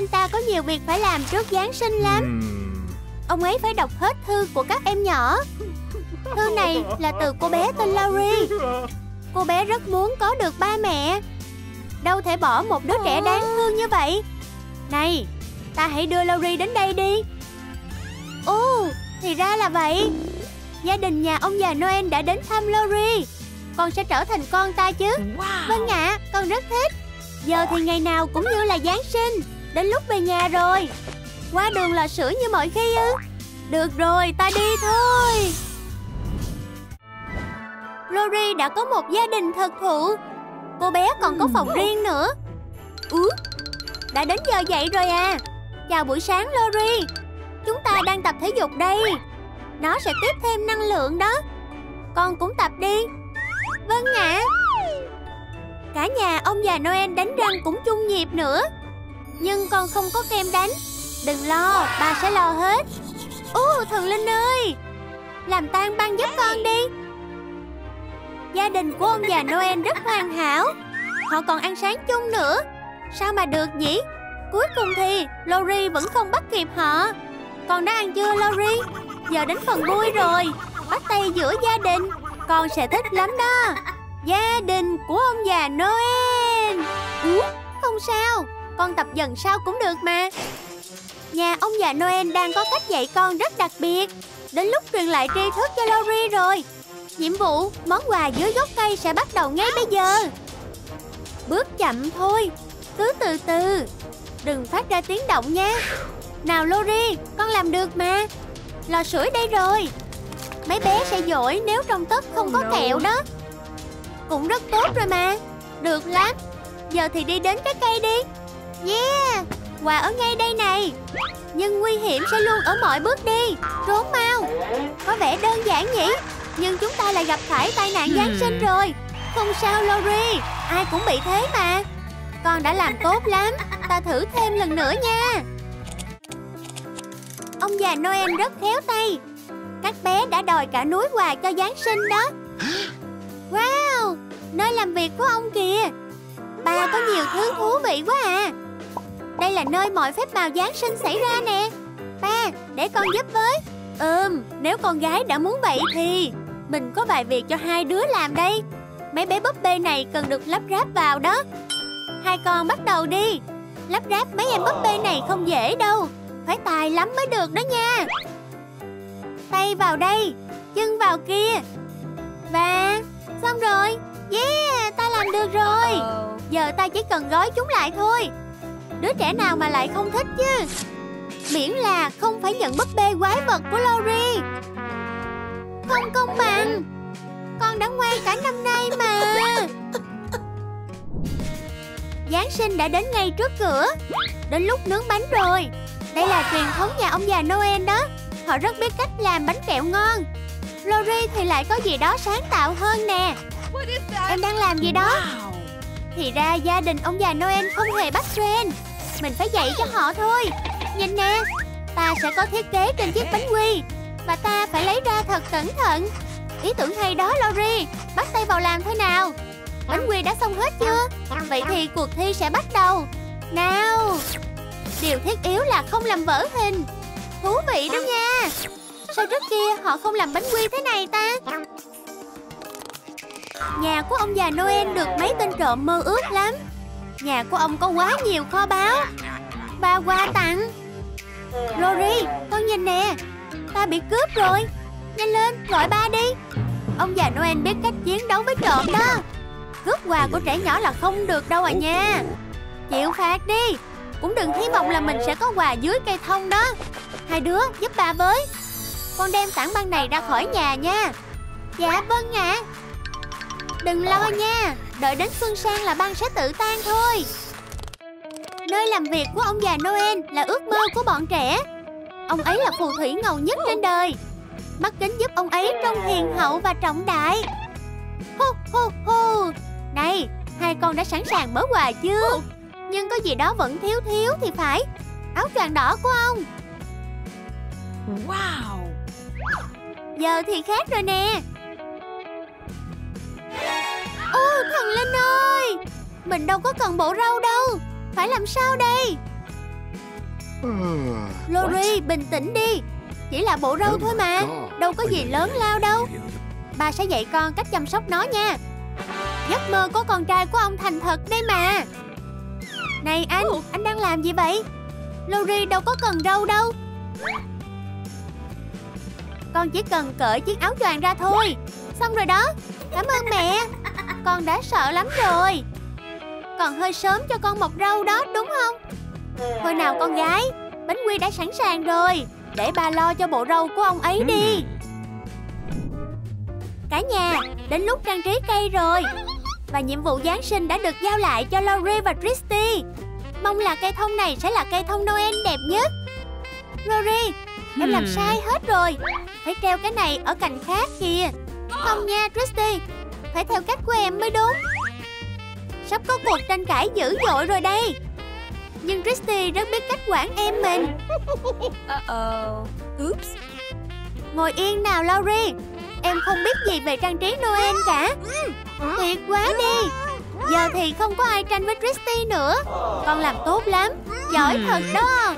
Santa có nhiều việc phải làm trước Giáng sinh lắm. Ông ấy phải đọc hết thư của các em nhỏ. Thư này là từ cô bé tên Laurie. Cô bé rất muốn có được ba mẹ. Đâu thể bỏ một đứa trẻ đáng thương như vậy. Này, ta hãy đưa Laurie đến đây đi. Ồ, thì ra là vậy. Gia đình nhà ông già Noel đã đến thăm Laurie. Con sẽ trở thành con ta chứ. Vâng ạ, con rất thích. Giờ thì ngày nào cũng như là Giáng sinh Đến lúc về nhà rồi. Qua đường là sữa như mọi khi ư. Được rồi, ta đi thôi. Lori đã có một gia đình thật thụ. Cô bé còn có phòng riêng nữa. Ú, đã đến giờ dậy rồi à. Chào buổi sáng Lori. Chúng ta đang tập thể dục đây. Nó sẽ tiếp thêm năng lượng đó. Con cũng tập đi. Vâng ạ. Cả nhà ông già Noel đánh răng cũng chung nhịp nữa. Nhưng con không có kem đánh. Đừng lo, ba sẽ lo hết. Ồ, thần Linh ơi! Làm tan băng giúp con đi. Gia đình của ông già Noel rất hoàn hảo. Họ còn ăn sáng chung nữa. Sao mà được nhỉ? Cuối cùng thì Lori vẫn không bắt kịp họ. Con đã ăn chưa Lori? Giờ đến phần vui rồi. Bắt tay giữa gia đình. Con sẽ thích lắm đó. Gia đình của ông già Noel. Ủa không sao. Con tập dần sau cũng được mà. Nhà ông già Noel đang có cách dạy con rất đặc biệt. Đến lúc truyền lại tri thức cho Lori rồi Nhiệm vụ món quà dưới gốc cây sẽ bắt đầu ngay bây giờ. Bước chậm thôi Cứ từ từ Đừng phát ra tiếng động nha. Nào Lori, con làm được mà. Lò sưởi đây rồi. Mấy bé sẽ giỏi nếu trong tất không có kẹo đó. Cũng rất tốt rồi mà. Được lắm. Giờ thì đi đến cái cây đi Yeah Quà ở ngay đây này. Nhưng nguy hiểm sẽ luôn ở mọi bước đi. Trốn mau. Có vẻ đơn giản nhỉ? Nhưng chúng ta lại gặp phải tai nạn Giáng sinh rồi. Không sao Lori. Ai cũng bị thế mà. Con đã làm tốt lắm. Ta thử thêm lần nữa nha. Ông già Noel rất khéo tay. Các bé đã đòi cả núi quà cho Giáng sinh đó. Wow Nơi làm việc của ông kìa. Ba có nhiều thứ thú vị quá à Đây là nơi mọi phép màu Giáng sinh xảy ra nè. Ba, để con giúp với. Ừm, nếu con gái đã muốn vậy thì Mình có vài việc cho hai đứa làm đây. Mấy bé búp bê này cần được lắp ráp vào đó. Hai con bắt đầu đi. Lắp ráp mấy em búp bê này không dễ đâu. Phải tài lắm mới được đó nha. Tay vào đây Chân vào kia. Và Xong rồi. Yeah Ta làm được rồi. Giờ ta chỉ cần gói chúng lại thôi Đứa trẻ nào mà lại không thích chứ? Miễn là không phải nhận búp bê quái vật của Lori. Không công bằng. Con đã ngoan cả năm nay mà. Giáng sinh đã đến ngay trước cửa. Đến lúc nướng bánh rồi. Đây là truyền thống nhà ông già Noel đó. Họ rất biết cách làm bánh kẹo ngon. Lori thì lại có gì đó sáng tạo hơn nè. Em đang làm gì đó? Thì ra gia đình ông già Noel không hề bắt trend mình phải dạy cho họ thôi. Nhìn nè, Ta sẽ có thiết kế trên chiếc bánh quy Và ta phải lấy ra thật cẩn thận. Ý tưởng hay đó, Lori. Bắt tay vào làm thôi nào. Bánh quy đã xong hết chưa? Vậy thì cuộc thi sẽ bắt đầu. Nào, Điều thiết yếu là không làm vỡ hình. Thú vị đó nha. Sao trước kia họ không làm bánh quy thế này ta? Nhà của ông già Noel được mấy tên trộm mơ ước lắm. Nhà của ông có quá nhiều kho báu. Ba quà tặng. Rory, con nhìn nè. Ta bị cướp rồi. Nhanh lên, gọi ba đi. Ông già Noel biết cách chiến đấu với trộm đó. Cướp quà của trẻ nhỏ là không được đâu à nha. Chịu phạt đi. Cũng đừng hy vọng là mình sẽ có quà dưới cây thông đó. Hai đứa giúp bà với. Con đem tảng băng này ra khỏi nhà nha. Dạ vâng ạ. À. Đừng lo nha. Đợi đến xuân sang là băng sẽ tự tan thôi. Nơi làm việc của ông già Noel là ước mơ của bọn trẻ. Ông ấy là phù thủy ngầu nhất trên đời. Mắt kính giúp ông ấy trông hiền hậu và trọng đại. Hô hô hô. Này, hai con đã sẵn sàng mở quà chưa? Nhưng có gì đó vẫn thiếu thiếu thì phải. Áo choàng đỏ của ông. Wow. Giờ thì khác rồi nè thần Linh ơi! Mình đâu có cần bộ rau đâu. Phải làm sao đây? Lori, bình tĩnh đi. Chỉ là bộ râu thôi mà. Đâu có gì lớn lao đâu. Ba sẽ dạy con cách chăm sóc nó nha. Giấc mơ có con trai của ông thành thật đây mà. Này anh, anh đang làm gì vậy? Lori đâu có cần râu đâu. Con chỉ cần cởi chiếc áo choàng ra thôi. Xong rồi đó. Cảm ơn mẹ Con đã sợ lắm rồi. Còn hơi sớm cho con mọc râu đó đúng không? Thôi nào con gái Bánh quy đã sẵn sàng rồi. Để ba lo cho bộ râu của ông ấy đi. Cả nhà Đến lúc trang trí cây rồi. Và nhiệm vụ Giáng sinh đã được giao lại cho Lori và Christy. Mong là cây thông này sẽ là cây thông Noel đẹp nhất. Lori Em làm sai hết rồi. Phải treo cái này ở cạnh khác kìa. Không nha Christy Phải theo cách của em mới đúng. Sắp có cuộc tranh cãi dữ dội rồi đây. Nhưng Christy rất biết cách quản em mình. Uh-oh. Oops. Ngồi yên nào Laurie. Em không biết gì về trang trí Noel cả. Tuyệt quá đi. Giờ thì không có ai tranh với Christy nữa. Con làm tốt lắm. Giỏi thật đó.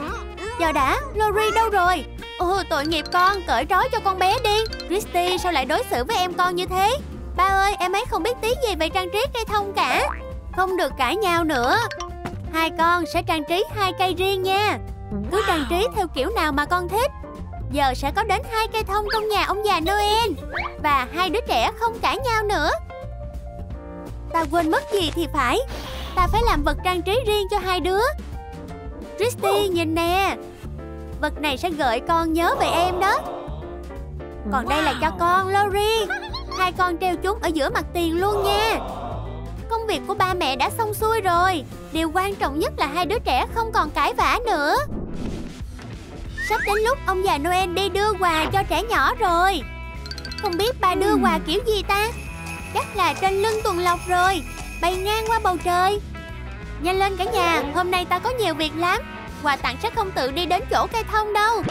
Giờ đã, Lori đâu rồi? Ồ, tội nghiệp con, cởi trói cho con bé đi. Christy sao lại đối xử với em con như thế Ba ơi, em ấy không biết tí gì về trang trí cây thông cả. Không được cãi nhau nữa. Hai con sẽ trang trí hai cây riêng nha. Cứ trang trí theo kiểu nào mà con thích. Giờ sẽ có đến hai cây thông trong nhà ông già Noel. Và hai đứa trẻ không cãi nhau nữa. Ta quên mất gì thì phải. Ta phải làm vật trang trí riêng cho hai đứa. Christy nhìn nè. Vật này sẽ gợi con nhớ về em đó. Còn đây là cho con Lori Hai con treo chúng ở giữa mặt tiền luôn nha. Công việc của ba mẹ đã xong xuôi rồi. Điều quan trọng nhất là hai đứa trẻ không còn cãi vã nữa. Sắp đến lúc ông già Noel đi đưa quà cho trẻ nhỏ rồi. Không biết ba đưa quà kiểu gì ta? Chắc là trên lưng tuần lộc rồi. Bay ngang qua bầu trời. Nhanh lên cả nhà Hôm nay ta có nhiều việc lắm. Quà tặng sẽ không tự đi đến chỗ cây thông đâu.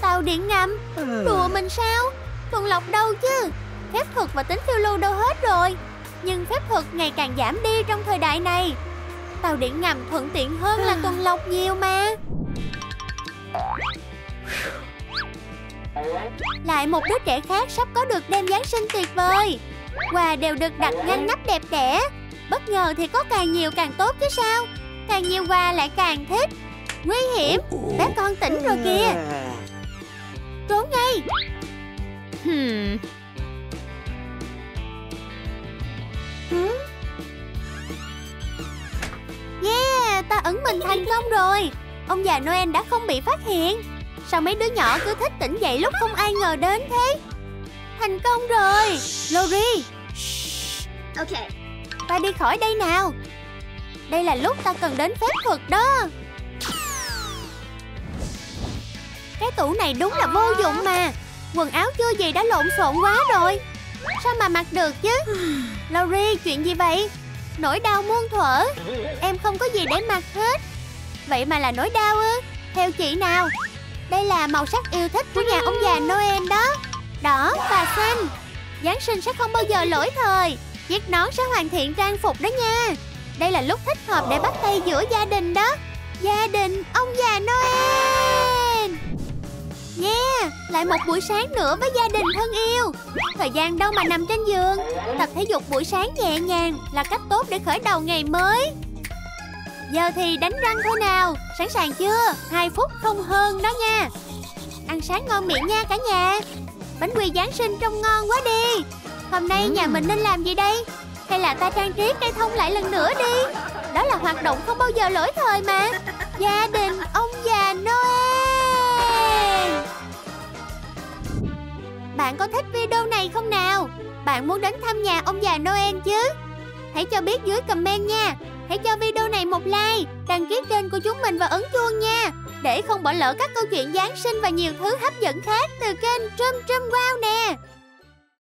Tàu điện ngầm. Đùa mình sao? Tuần lộc đâu chứ Phép thuật và tính phiêu lưu đâu hết rồi. Nhưng phép thuật ngày càng giảm đi trong thời đại này. Tàu điện ngầm thuận tiện hơn là tuần lộc nhiều mà. Lại một đứa trẻ khác sắp có được đêm Giáng sinh tuyệt vời. Quà đều được đặt ngăn nắp đẹp đẽ. Bất ngờ thì có càng nhiều càng tốt chứ sao? Càng nhiều quà lại càng thích. Nguy hiểm. Bé con tỉnh rồi kìa. Trốn ngay. Hmm. Công rồi. Ông già Noel đã không bị phát hiện. Sao mấy đứa nhỏ cứ thích tỉnh dậy lúc không ai ngờ đến thế? Thành công rồi. Lori. Ok. Ta đi khỏi đây nào. Đây là lúc ta cần đến phép thuật đó. Cái tủ này đúng là vô dụng mà. Quần áo chưa gì đã lộn xộn quá rồi. Sao mà mặc được chứ? Laurie chuyện gì vậy? Nỗi đau muôn thuở. Em không có gì để mặc hết Vậy mà là nỗi đau ư? Theo chị nào? Đây là màu sắc yêu thích của nhà ông già Noel đó. Đỏ và xanh. Giáng sinh sẽ không bao giờ lỗi thời. Chiếc nón sẽ hoàn thiện trang phục đó nha. Đây là lúc thích hợp để bắt tay giữa gia đình đó. Gia đình ông già Noel. Yeah, lại một buổi sáng nữa với gia đình thân yêu. Thời gian đâu mà nằm trên giường? Tập thể dục buổi sáng nhẹ nhàng là cách tốt để khởi đầu ngày mới. Giờ thì đánh răng thôi nào. Sẵn sàng chưa? 2 phút không hơn đó nha. Ăn sáng ngon miệng nha cả nhà. Bánh quy Giáng sinh trông ngon quá đi. Hôm nay nhà mình nên làm gì đây? Hay là ta trang trí cây thông lại lần nữa đi? Đó là hoạt động không bao giờ lỗi thời mà. Gia đình ông già Noel. Bạn có thích video này không nào? Bạn muốn đến thăm nhà ông già Noel chứ? Hãy cho biết dưới comment nha Hãy cho video này một like, Đăng ký kênh của chúng mình và ấn chuông nha. Để không bỏ lỡ các câu chuyện Giáng sinh và nhiều thứ hấp dẫn khác Từ kênh Trum Trum Wow nè.